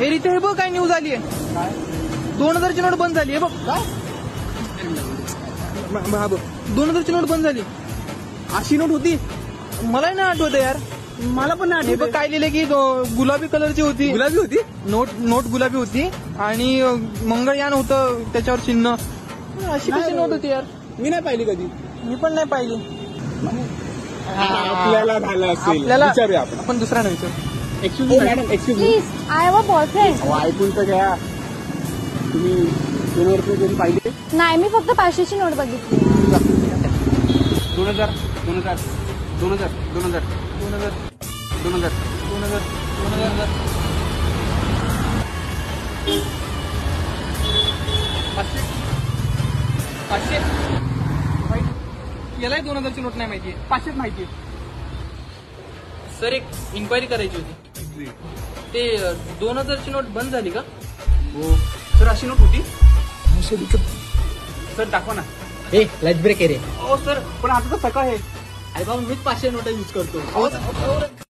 हे रिते हे बघ काय न्यूज आली आहे दोन हजारची नोट बंद झाली हे बघ. हा बघ. दोन हजारची नोट बंद झाली. अशी नोट होती. मलाही नाही आठवत यार. मला पण नाही आठवत. काय लिहिले की गुलाबी कलरची होती. गुलाबी होती? नोट नोट गुलाबी होती. आणि मंगळयान होतं त्याच्यावर चिन्ह. अशी कशी. नोट होती यार? मी नाही पाहिली कधी. मी पण नाही पाहिली. आपल्याला झालं असेल. आपल्याला आपण. दुसऱ्या नाही विचार. Excuse madam excuse please I have a boyfriend अहो ऐकून तर घ्या. तुम्ही दोन वर्ष कधी पाहिले? नाही मी फक्त पाचशेची नोट बघितली. दोन हजार दोन हजार दोन हजार दोन हजार दोन हजार दोन हजार दोन हजार दोन हजार पाचशे पाचशे. यालाही दोन हजारची नोट नाही माहिती पाचशेच माहिती सर एक इन्क्वायरी करायची होती. ते दोन हजारची नोट बंद झाली का? हो. सर अशी नोट होती? सर दाखवा ना. ए लंच ब्रेक आहे रे. हो सर पण आता तर सकाळ आहे. अरे बाबा मीच पाचशे नोटा यूज करतो